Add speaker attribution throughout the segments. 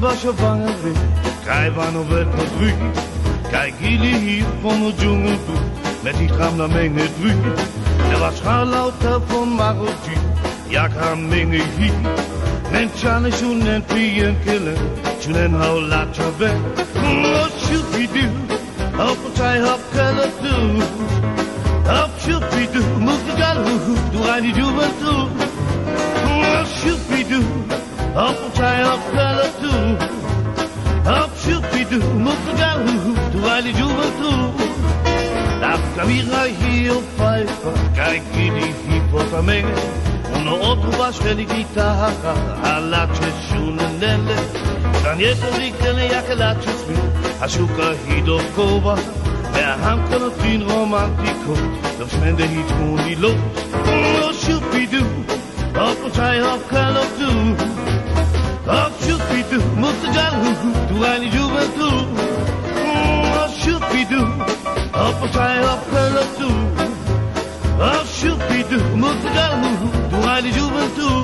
Speaker 1: was je vangen wil. Kijk van op het verdriet. Kijk jullie hier van de jungle toe. Met die gaan naar mijn drie. Er was haar louter van Marokki. Ja, gaan mengen hier. Men chane shun en pien killen. Shun en hou laat je weg. What should Hop try hop color do. Hop should we do? Move the galu. Do I need you but do? La camina hier pfeifer. Kijk wie die hier voor Uno otro baš guitarra, a lače šunenele, da nijeto vikene jake lače svi, a šuka hido kova, der hamkerne fin romantiko, da smende hit hun i lås, og shupidu, op og op og tag op kald op du, op shupidu, mutte jalu, du er i juventud,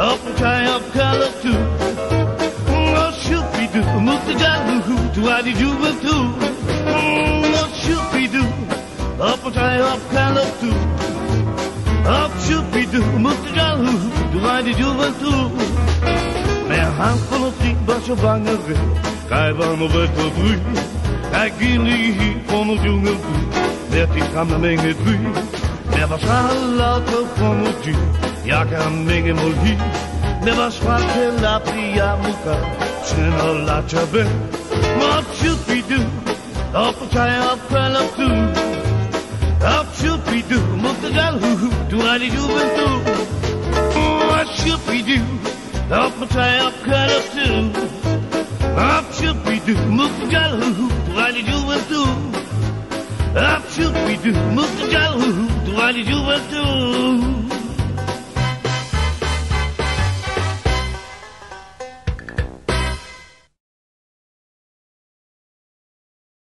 Speaker 1: Up and try up color too. Do? Move the to what did you do? What should we do? Up and try up color too. Up should we do? The jalu to what did you do? Mijn hand van het diep was je banger weg. Kijk van op het verdriet. Kijk jullie hier van het jonge bloed. Net die gaan naar mijn drie. Er was een later van het diep. Ja, kan was zwarte lapia muka. Snel laat je weg. What should we do? Een tij op kwel op toe. What should we do? Moet de gal hu hu. Doe aan die juventud. What should we do? Een tij op kwel op toe. What should we do? Moet de gal hu hu. Doe aan die juventud. What should we do? Moet de gal hu hu. Doe aan die juventud.